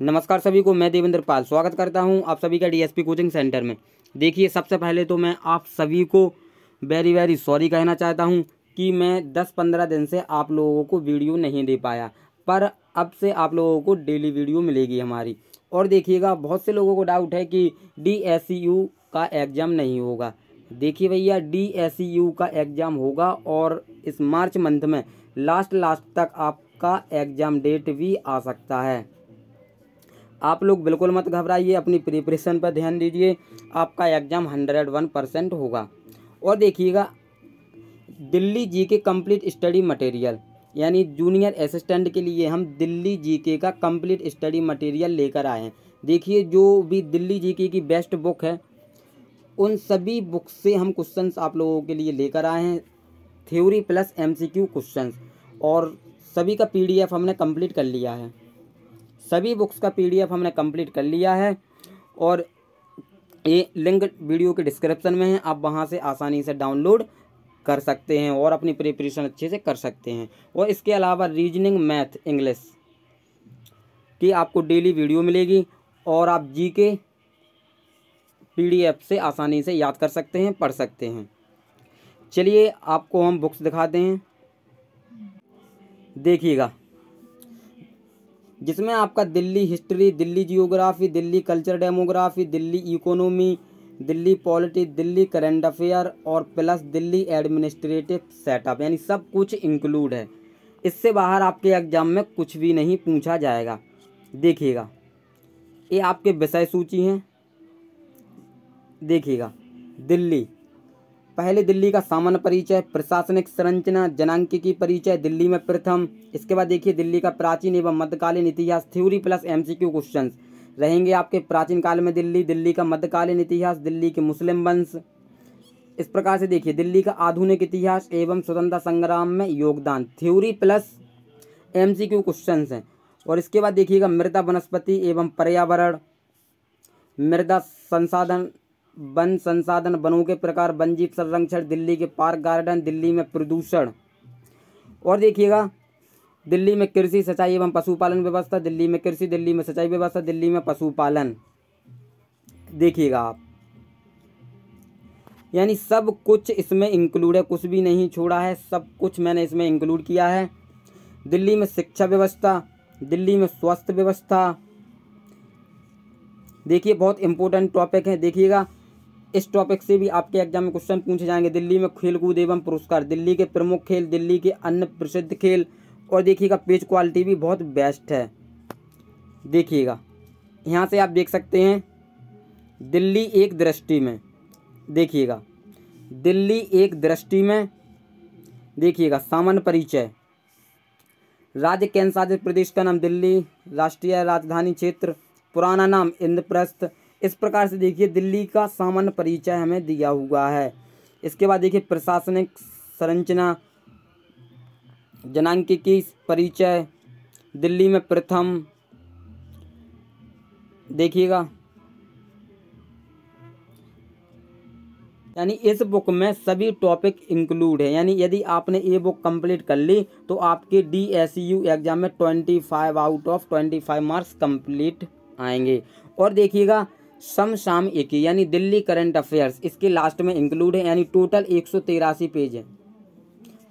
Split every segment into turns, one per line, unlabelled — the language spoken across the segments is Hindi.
नमस्कार सभी को, मैं देवेंद्र पाल स्वागत करता हूँ आप सभी का डीएसपी कोचिंग सेंटर में। देखिए, सबसे पहले तो मैं आप सभी को वेरी वेरी सॉरी कहना चाहता हूँ कि मैं 10-15 दिन से आप लोगों को वीडियो नहीं दे पाया, पर अब से आप लोगों को डेली वीडियो मिलेगी हमारी। और देखिएगा, बहुत से लोगों को डाउट है कि DSCU का एग्ज़ाम नहीं होगा। देखिए भैया DSCU का एग्ज़ाम होगा और इस मार्च मंथ में लास्ट लास्ट तक आपका एग्ज़ाम डेट भी आ सकता है। आप लोग बिल्कुल मत घबराइए, अपनी प्रिपरेशन पर ध्यान दीजिए, आपका एग्ज़ाम हंड्रेड वन परसेंट होगा। और देखिएगा, Delhi G K complete study material यानी जूनियर असिस्टेंट के लिए हम दिल्ली जीके का कंप्लीट स्टडी मटेरियल लेकर आए हैं। देखिए, जो भी दिल्ली जीके की बेस्ट बुक है, उन सभी बुक से हम क्वेश्चंस आप लोगों के लिए लेकर आए हैं। थ्योरी प्लस एमसीक्यू क्वेश्चंस और सभी का पीडीएफ हमने कंप्लीट कर लिया है। सभी बुक्स का पीडीएफ हमने कंप्लीट कर लिया है और ये लिंक वीडियो के डिस्क्रिप्शन में है, आप वहाँ से आसानी से डाउनलोड कर सकते हैं और अपनी प्रिपरेशन अच्छे से कर सकते हैं। और इसके अलावा रीजनिंग मैथ इंग्लिश की आपको डेली वीडियो मिलेगी और आप जी के पीडीएफ से आसानी से याद कर सकते हैं, पढ़ सकते हैं। चलिए आपको हम बुक्स दिखाते हैं। देखिएगा। जिसमें आपका Delhi history, Delhi geography Delhi culture demography Delhi economy Delhi politics Delhi current affair और प्लस दिल्ली एडमिनिस्ट्रेटिव सेटअप यानी सब कुछ इंक्लूड है। इससे बाहर आपके एग्ज़ाम में कुछ भी नहीं पूछा जाएगा। देखिएगा। ये आपके विषय सूची हैं। देखिएगा। दिल्ली। पहले दिल्ली का सामान्य परिचय, प्रशासनिक संरचना जनांकिकी परिचय, दिल्ली में प्रथम। इसके बाद देखिए, दिल्ली का प्राचीन एवं मध्यकालीन इतिहास थ्योरी प्लस एमसीक्यू क्वेश्चंस रहेंगे आपके प्राचीन काल में दिल्ली दिल्ली का मध्यकालीन इतिहास, दिल्ली के मुस्लिम वंश। इस प्रकार से देखिए, दिल्ली का आधुनिक इतिहास एवं स्वतंत्रता संग्राम में योगदान। थ्योरी प्लस एमसीक्यू क्वेश्चंस हैं। और इसके बाद देखिएगा मृदा वनस्पति एवं पर्यावरण, मृदा संसाधन वन संसाधन वनों के प्रकार, वन जीव संरक्षण, दिल्ली के पार्क गार्डन, दिल्ली में प्रदूषण। और देखिएगा, दिल्ली में कृषि, सिंचाई एवं पशुपालन व्यवस्था, दिल्ली में कृषि, दिल्ली में सिंचाई व्यवस्था, दिल्ली में पशुपालन। देखिएगा आप। यानी सब कुछ इसमें इंक्लूड है, कुछ भी नहीं छोड़ा है, सब कुछ मैंने इसमें इंक्लूड किया है। दिल्ली में शिक्षा व्यवस्था, दिल्ली में स्वास्थ्य व्यवस्था। देखिए, बहुत इंपॉर्टेंट टॉपिक है, देखिएगा। इस टॉपिक से भी आपके एग्ज़ाम में क्वेश्चन पूछे जाएँगे। दिल्ली में खेल कूद एवं पुरस्कार। दिल्ली के प्रमुख खेल, दिल्ली के अन्य प्रसिद्ध खेल। और देखिएगा पेज क्वालिटी भी बहुत बेस्ट है। देखिएगा। यहाँ से आप देख सकते हैं, दिल्ली एक दृष्टि में। देखिएगा। दिल्ली एक दृष्टि में, देखिएगा, सामान्य परिचय। राज्य केंद्र शासित प्रदेश का नाम दिल्ली, राष्ट्रीय राजधानी क्षेत्र, पुराना नाम इंद्रप्रस्थ इस प्रकार से देखिए, दिल्ली का सामान्य परिचय हमें दिया हुआ है। इसके बाद देखिए, प्रशासनिक संरचना जनांकिकी परिचय, दिल्ली में प्रथम, देखिएगा। यानी इस बुक में सभी टॉपिक इंक्लूड है। यानी यदि आपने ये बुक कंप्लीट कर ली तो आपके डी एस यू एग्ज़ाम में twenty five out of twenty five marks complete आएँगे। और देखिएगा सम शाम एक यानी दिल्ली करंट अफेयर्स। इसके लास्ट में इंक्लूड है, यानी टोटल एक सौ तिरासी पेज है।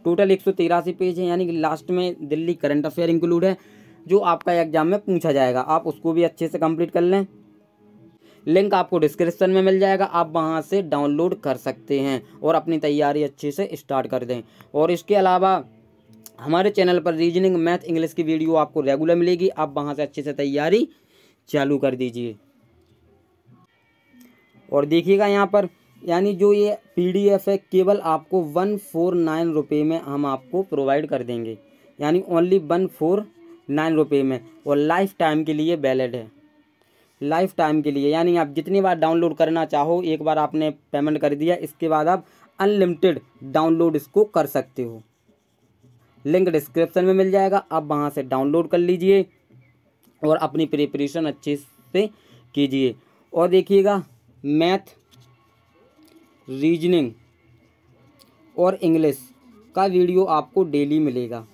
टोटल एक सौ तिरासी पेज है, यानी कि लास्ट में दिल्ली करंट अफेयर इंक्लूड है, जो आपका एग्ज़ाम में पूछा जाएगा। आप उसको भी अच्छे से कंप्लीट कर लें। लिंक आपको डिस्क्रिप्शन में मिल जाएगा। आप वहाँ से डाउनलोड कर सकते हैं और अपनी तैयारी अच्छे से स्टार्ट कर दें। और इसके अलावा, हमारे चैनल पर रीजनिंग मैथ इंग्लिश की वीडियो आपको रेगुलर मिलेगी। आप वहाँ से अच्छे से तैयारी चालू कर दीजिए। और देखिएगा यहाँ पर, यानी जो ये पीडीएफ है, केवल आपको वन फोर नाइन रुपये में हम आपको प्रोवाइड कर देंगे। यानी ओनली वन फोर नाइन रुपये में। और लाइफ टाइम के लिए वैलिड है। लाइफ टाइम के लिए, यानी आप जितनी बार डाउनलोड करना चाहो, एक बार आपने पेमेंट कर दिया, इसके बाद आप अनलिमिटेड डाउनलोड इसको कर सकते हो। लिंक डिस्क्रिप्शन में मिल जाएगा। आप वहाँ से डाउनलोड कर लीजिए और अपनी प्रिपरेशन अच्छे से कीजिए। और देखिएगा मैथ, रीजनिंग और इंग्लिश का वीडियो आपको डेली मिलेगा।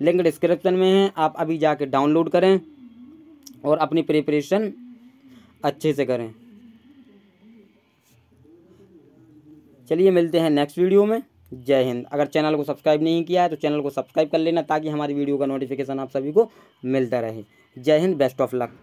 लिंक डिस्क्रिप्शन में है, आप अभी जाके डाउनलोड करें और अपनी प्रिपरेशन अच्छे से करें। चलिए मिलते हैं नेक्स्ट वीडियो में। जय हिंद। अगर चैनल को सब्सक्राइब नहीं किया है तो चैनल को सब्सक्राइब कर लेना ताकि हमारी वीडियो का नोटिफिकेशन आप सभी को मिलता रहे। जय हिंद, बेस्ट ऑफ़ लक।